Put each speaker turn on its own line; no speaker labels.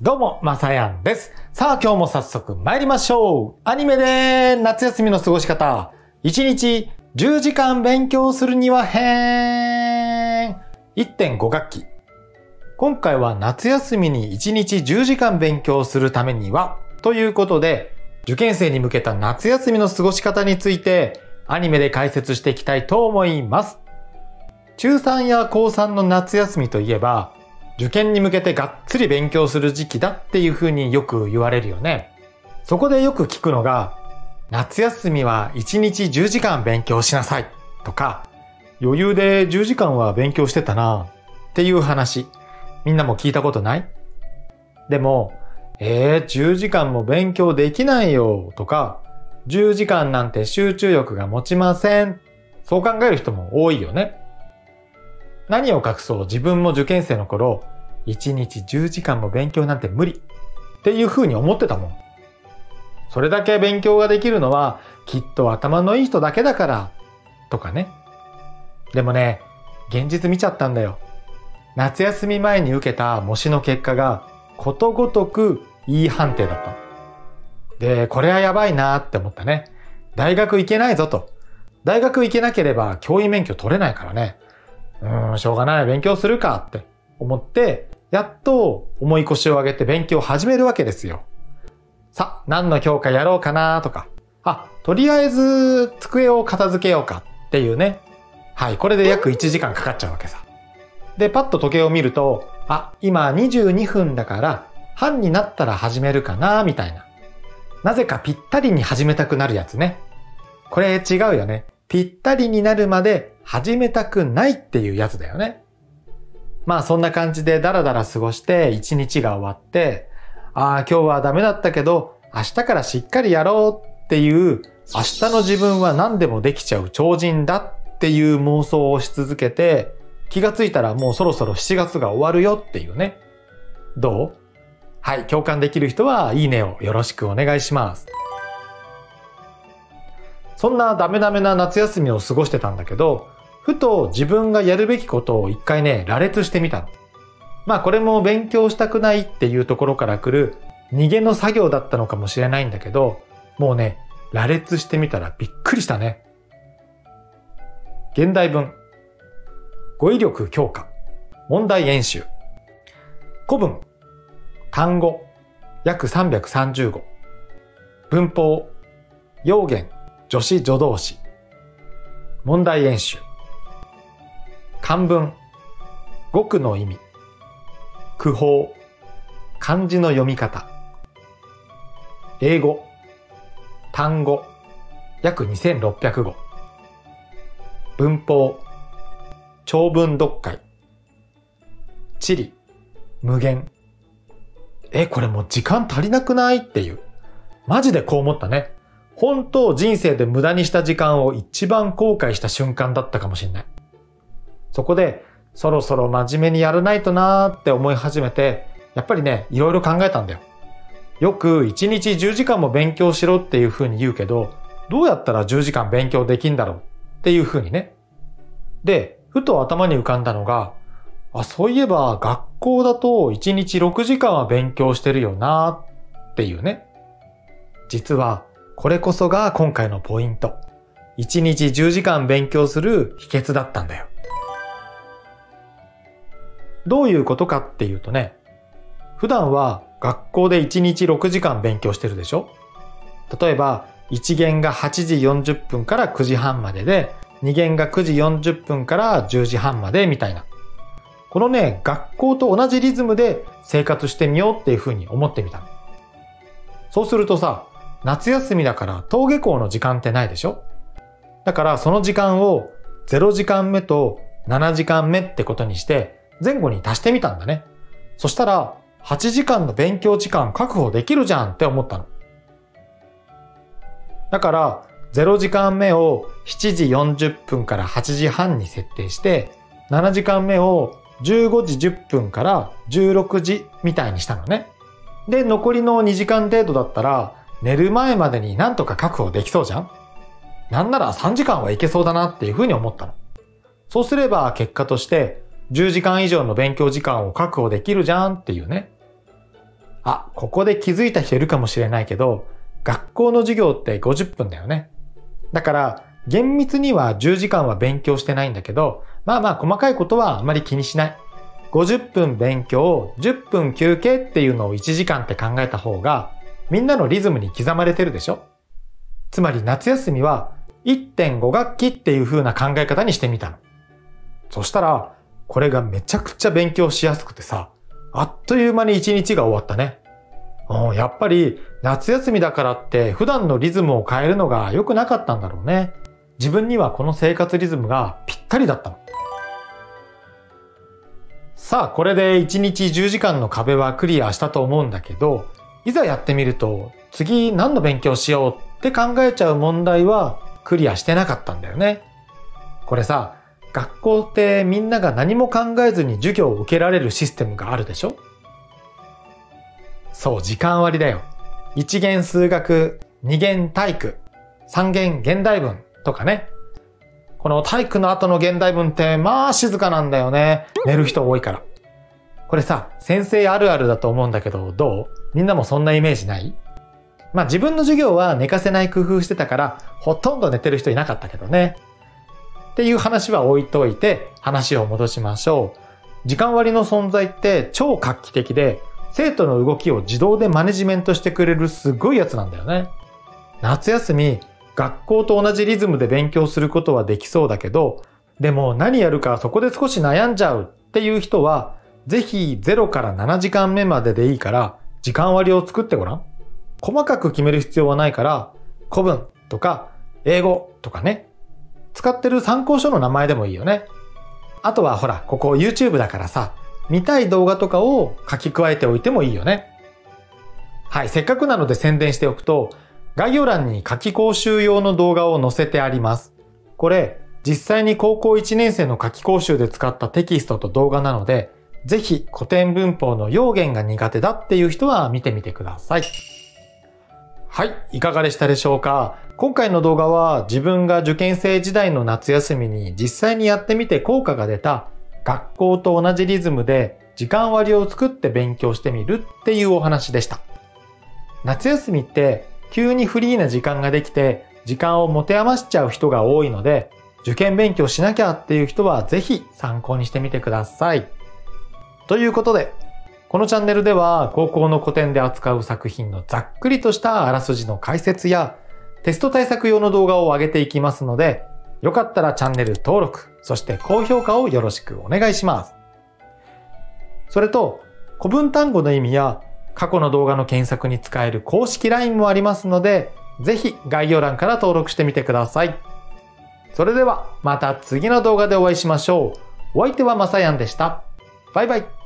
どうも、まさやんです。さあ、今日も早速参りましょう。アニメで夏休みの過ごし方。1日10時間勉強するには編。1.5学期。今回は夏休みに1日10時間勉強するためには、ということで、受験生に向けた夏休みの過ごし方について、アニメで解説していきたいと思います。中3や高3の夏休みといえば、受験に向けてがっつり勉強する時期だっていうふうによく言われるよね。そこでよく聞くのが、夏休みは1日10時間勉強しなさいとか、余裕で10時間は勉強してたなっていう話。みんなも聞いたことない？でも、えー、10時間も勉強できないよとか、10時間なんて集中力が持ちません。そう考える人も多いよね。何を隠そう自分も受験生の頃、1日10時間も勉強なんて無理っていう風に思ってたもん。それだけ勉強ができるのはきっと頭のいい人だけだからとかね。でもね、現実見ちゃったんだよ。夏休み前に受けた模試の結果がことごとくいい判定だった。で、これはやばいなって思ったね。大学行けないぞと。大学行けなければ教員免許取れないからね。うん、しょうがない、勉強するかって思って、やっと重い腰を上げて勉強を始めるわけですよ。さ、何の教科やろうかなとか、あ、とりあえず机を片付けようかっていうね。はい、これで約1時間かかっちゃうわけさ。で、パッと時計を見ると、あ、今22分だから、半になったら始めるかなみたいな。なぜかぴったりに始めたくなるやつね。これ違うよね。ぴったりになるまで始めたくないっていうやつだよね。まあそんな感じでダラダラ過ごして一日が終わって、ああ今日はダメだったけど明日からしっかりやろうっていう明日の自分は何でもできちゃう超人だっていう妄想をし続けて気がついたらもうそろそろ7月が終わるよっていうね。どう？はい、共感できる人はいいねをよろしくお願いします。そんなダメダメな夏休みを過ごしてたんだけど、ふと自分がやるべきことを一回ね、羅列してみたの。まあこれも勉強したくないっていうところから来る逃げの作業だったのかもしれないんだけど、もうね、羅列してみたらびっくりしたね。現代文。語彙力強化。問題演習。古文。単語。約330語。文法。要言。助詞助動詞。問題演習。漢文。語句の意味。句法。漢字の読み方。英語。単語。約2600語。文法。長文読解。地理。無限。え、これもう時間足りなくない？っていう。マジでこう思ったね。本当人生で無駄にした時間を一番後悔した瞬間だったかもしれない。そこで、そろそろ真面目にやらないとなーって思い始めて、やっぱりね、いろいろ考えたんだよ。よく1日10時間も勉強しろっていう風に言うけど、どうやったら10時間勉強できんだろうっていう風にね。で、ふと頭に浮かんだのが、あ、そういえば学校だと1日6時間は勉強してるよなっていうね。実はこれこそが今回のポイント。1日10時間勉強する秘訣だったんだよ。どういうことかっていうとね、普段は学校で1日6時間勉強してるでしょ？例えば、1限が8時40分から9時半までで、2限が9時40分から10時半までみたいな。このね、学校と同じリズムで生活してみようっていうふうに思ってみた。そうするとさ、夏休みだから登下校の時間ってないでしょ？だからその時間を0時間目と7時間目ってことにして前後に足してみたんだね。そしたら8時間の勉強時間確保できるじゃんって思ったの。だから0時間目を7時40分から8時半に設定して7時間目を15時10分から16時みたいにしたのね。で、残りの2時間程度だったら寝る前までになんとか確保できそうじゃん？なんなら3時間はいけそうだなっていうふうに思ったの。そうすれば結果として10時間以上の勉強時間を確保できるじゃんっていうね。あ、ここで気づいた人いるかもしれないけど、学校の授業って50分だよね。だから、厳密には10時間は勉強してないんだけど、まあまあ細かいことはあまり気にしない。50分勉強、10分休憩っていうのを1時間って考えた方が、みんなのリズムに刻まれてるでしょ？つまり夏休みは1.5学期っていう風な考え方にしてみたの。そしたら、これがめちゃくちゃ勉強しやすくてさ、あっという間に1日が終わったね。うん、やっぱり夏休みだからって普段のリズムを変えるのが良くなかったんだろうね。自分にはこの生活リズムがぴったりだったの。さあ、これで1日10時間の壁はクリアしたと思うんだけど、いざやってみると、次何の勉強しようって考えちゃう問題はクリアしてなかったんだよね。これさ、学校ってみんなが何も考えずに授業を受けられるシステムがあるでしょ？そう、時間割だよ。1限数学、2限体育、3限現代文とかね。この体育の後の現代文ってまあ静かなんだよね。寝る人多いから。これさ、先生あるあるだと思うんだけど、どう？みんなもそんなイメージない？まあ自分の授業は寝かせない工夫してたから、ほとんど寝てる人いなかったけどね。っていう話は置いといて、話を戻しましょう。時間割の存在って超画期的で、生徒の動きを自動でマネジメントしてくれるすごいやつなんだよね。夏休み、学校と同じリズムで勉強することはできそうだけど、でも何やるかそこで少し悩んじゃうっていう人は、ぜひ0から7時間目まででいいから、時間割を作ってごらん。細かく決める必要はないから、古文とか英語とかね。使ってる参考書の名前でもいいよね。あとはほら、ここ YouTube だからさ、見たい動画とかを書き加えておいてもいいよね。はい、せっかくなので宣伝しておくと、概要欄に夏季講習用の動画を載せてあります。これ、実際に高校1年生の夏季講習で使ったテキストと動画なので、ぜひ古典文法の要言が苦手だっていう人は見てみてください。はい、いかがでしたでしょうか？今回の動画は自分が受験生時代の夏休みに実際にやってみて効果が出た学校と同じリズムで時間割を作って勉強してみるっていうお話でした。夏休みって急にフリーな時間ができて時間を持て余しちゃう人が多いので受験勉強しなきゃっていう人はぜひ参考にしてみてください。ということで、このチャンネルでは高校の古典で扱う作品のざっくりとしたあらすじの解説やテスト対策用の動画を上げていきますので、よかったらチャンネル登録、そして高評価をよろしくお願いします。それと、古文単語の意味や過去の動画の検索に使える公式 LINE もありますので、ぜひ概要欄から登録してみてください。それではまた次の動画でお会いしましょう。お相手はまさやんでした。バイバイ。